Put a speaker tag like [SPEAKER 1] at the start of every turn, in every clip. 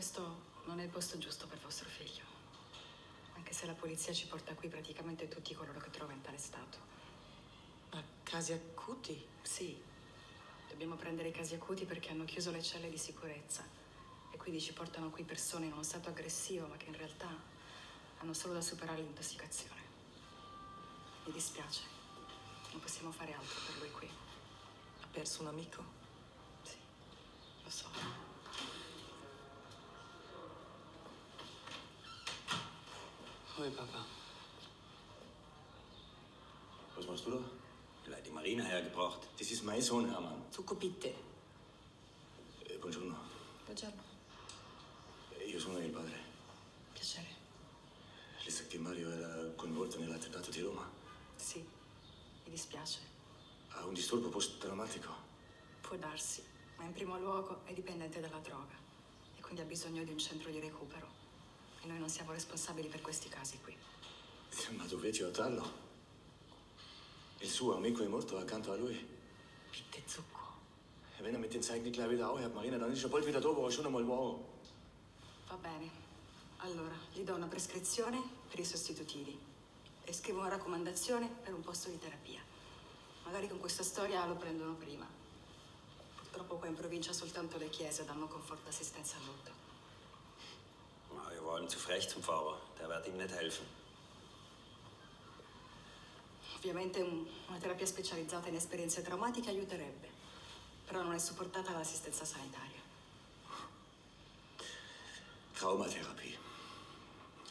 [SPEAKER 1] questo non è il posto giusto per vostro figlio. Anche se la polizia ci porta qui praticamente tutti coloro che trova in tale stato.
[SPEAKER 2] Ma casi acuti?
[SPEAKER 1] Sì, dobbiamo prendere i casi acuti perché hanno chiuso le celle di sicurezza e quindi ci portano qui persone in uno stato aggressivo ma che in realtà hanno solo da superare l'intossicazione. Mi dispiace, non possiamo fare altro per lui qui.
[SPEAKER 2] Ha perso un amico?
[SPEAKER 1] Sì, lo so.
[SPEAKER 3] Hoi, Papa.
[SPEAKER 4] Was machst du da? Gleich die Marina hergebracht. Das ist mein Sohn, Hermann.
[SPEAKER 2] Zucco bitte.
[SPEAKER 4] Eh, buongiorno.
[SPEAKER 1] Buongiorno,
[SPEAKER 4] Io sono il padre.
[SPEAKER 1] piacere.
[SPEAKER 4] Le sa che Mario era coinvolto nell'attentato di Roma.
[SPEAKER 1] Sì, mi dispiace.
[SPEAKER 4] Ha un disturbo post-traumatico.
[SPEAKER 1] Può darsi, ma in primo luogo è dipendente dalla droga e quindi ha bisogno di un centro di recupero. E noi non siamo responsabili per questi casi qui.
[SPEAKER 4] Ma dovete aiutarlo. Il suo amico è morto accanto a lui.
[SPEAKER 2] Bitte, Zucco.
[SPEAKER 4] E wenn er mit den Zeigen gleich wieder aufhört, Marina, dann ist er bald wieder da, wo er schon einmal war.
[SPEAKER 1] Va bene. Allora, gli do una prescrizione per i sostitutivi e scrivo una raccomandazione per un posto di terapia. Magari con questa storia lo prendono prima. Purtroppo qua in provincia soltanto le chiese danno conforto e assistenza al lutto.
[SPEAKER 5] Mario war ihm zu frech zum Fahrer. Der wird ihm nicht helfen.
[SPEAKER 1] Ovviamente un- una terapia specializzata in esperienze traumatiche aiuterebbe, però non è supportata dall'assistenza sanitaria.
[SPEAKER 4] Traumatherapie.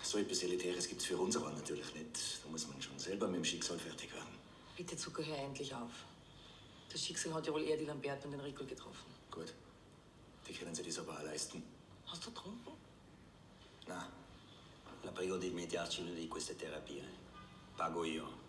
[SPEAKER 4] So etwas Elitäres gibt's für uns aber natürlich nicht. Da muss man schon selber mit dem Schicksal fertig werden.
[SPEAKER 2] Bitte, Zucco, hör endlich auf. Das Schicksal hat ja wohl eher die Lamberto und den Rico getroffen.
[SPEAKER 4] Gut. Die können sich das aber auch leisten.
[SPEAKER 2] Hast du getrunken?
[SPEAKER 5] La prego di mediarci una di queste terapie. Pago io.